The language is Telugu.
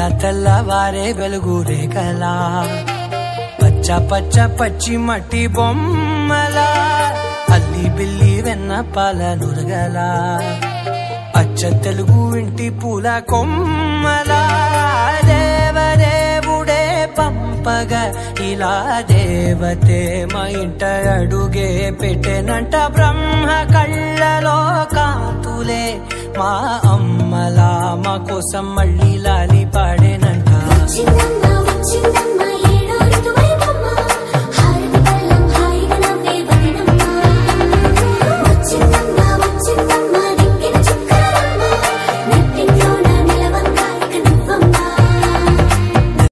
తెల్ల తెల్లవారే వెలుగు రేఖలా. పచ్చ పచ్చ పచ్చి మట్టి బొమ్మలా. అల్లి బిల్లి వెన్న పాల నురగలా. అచ్చ తెలుగు ఇంటి పూల కొమ్మలా. దేవదేవుడే పంపగా ఇలా దేవతే మా ఇంట అడుగే పెట్టెనంట బ్రహ్మ కళ్ళలో కాంతులే మా అమ్మలా. మా కోసం మళ్ళీ లాలి